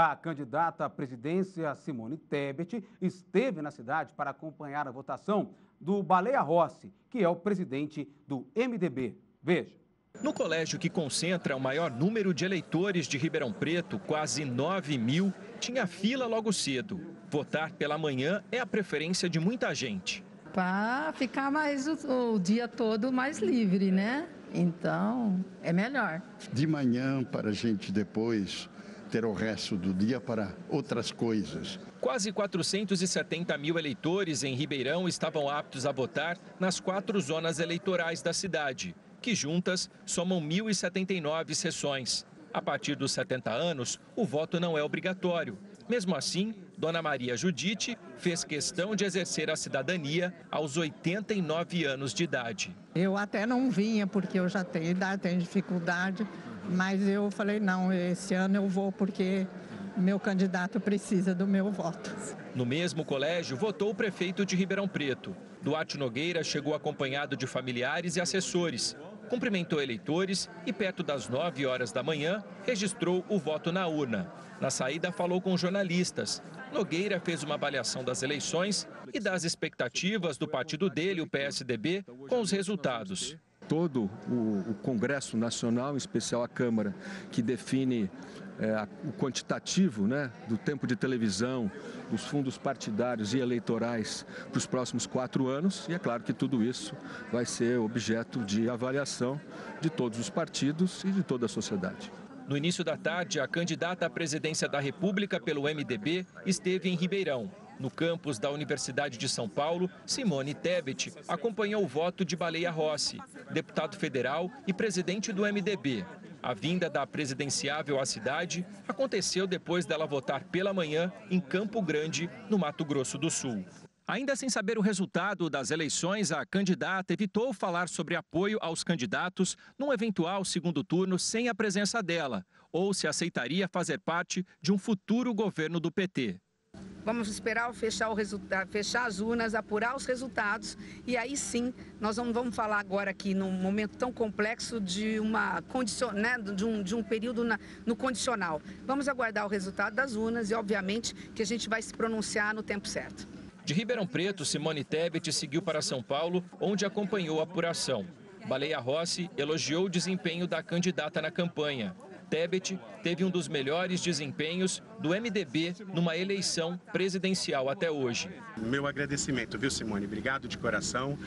A candidata à presidência, Simone Tebet, esteve na cidade para acompanhar a votação do Baleia Rossi, que é o presidente do MDB. Veja. No colégio que concentra o maior número de eleitores de Ribeirão Preto, quase 9 mil, tinha fila logo cedo. Votar pela manhã é a preferência de muita gente. Para ficar mais o, o dia todo mais livre, né? Então, é melhor. De manhã para a gente depois ter o resto do dia para outras coisas. Quase 470 mil eleitores em Ribeirão estavam aptos a votar nas quatro zonas eleitorais da cidade que juntas somam 1.079 sessões. A partir dos 70 anos, o voto não é obrigatório. Mesmo assim, Dona Maria Judite fez questão de exercer a cidadania aos 89 anos de idade. Eu até não vinha porque eu já tenho idade, tenho dificuldade, mas eu falei não, esse ano eu vou porque meu candidato precisa do meu voto. No mesmo colégio, votou o prefeito de Ribeirão Preto. Duarte Nogueira chegou acompanhado de familiares e assessores cumprimentou eleitores e, perto das 9 horas da manhã, registrou o voto na urna. Na saída, falou com jornalistas. Nogueira fez uma avaliação das eleições e das expectativas do partido dele, o PSDB, com os resultados todo o, o, Congresso Nacional, em especial a Câmara, que define é, o quantitativo né, do tempo de televisão, dos fundos partidários e eleitorais para os próximos quatro anos. E é claro que tudo isso vai ser objeto de avaliação de todos os partidos e de toda a sociedade. No início da tarde, a candidata à presidência da República pelo MDB esteve em Ribeirão. No campus da Universidade de São Paulo, Simone Tebet acompanhou o voto de Baleia Rossi, deputado federal e presidente do MDB. A vinda da presidenciável à cidade aconteceu depois dela votar pela manhã em Campo Grande, no Mato Grosso do Sul. Ainda sem saber o resultado das eleições, a candidata evitou falar sobre apoio aos candidatos num eventual segundo turno sem a presença dela, ou se aceitaria fazer parte de um futuro governo do PT. Vamos esperar fechar, o fechar as urnas, apurar os resultados e aí sim nós vamos, vamos falar agora aqui num momento tão complexo de uma condicion, né, de, um, de um período na, no condicional. Vamos aguardar o resultado das urnas e obviamente que a gente vai se pronunciar no tempo certo. De Ribeirão Preto, Simone Tebet seguiu para São Paulo, onde acompanhou a apuração. Baleia Rossi elogiou o desempenho da candidata na campanha. Tebet teve um dos melhores desempenhos do MDB numa eleição presidencial até hoje. Meu agradecimento, viu, Simone? Obrigado de coração.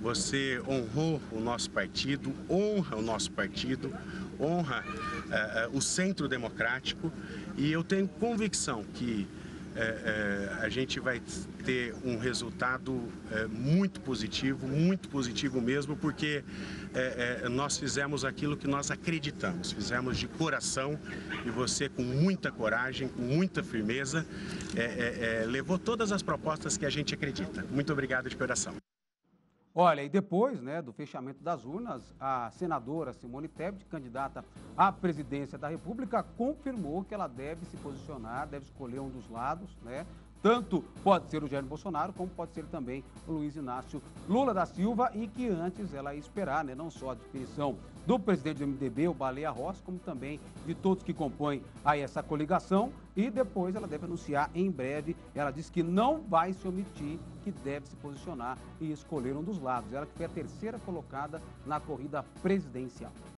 Você honrou o nosso partido, honra o nosso partido, honra uh, uh, o centro democrático e eu tenho convicção que é, é, a gente vai ter um resultado é, muito positivo, muito positivo mesmo, porque é, é, nós fizemos aquilo que nós acreditamos, fizemos de coração e você com muita coragem, com muita firmeza, é, levou todas as propostas que a gente acredita. Muito obrigado de coração. Olha, e depois né, do fechamento das urnas, a senadora Simone Tebet, candidata à presidência da República, confirmou que ela deve se posicionar, deve escolher um dos lados, né? Tanto pode ser o Jair Bolsonaro, como pode ser também o Luiz Inácio Lula da Silva, e que antes ela ia esperar, né, não só a definição do presidente do MDB, o Baleia Rossi, como também de todos que compõem aí essa coligação, e depois ela deve anunciar em breve. Ela disse que não vai se omitir, que deve se posicionar e escolher um dos lados. Ela que foi a terceira colocada na corrida presidencial.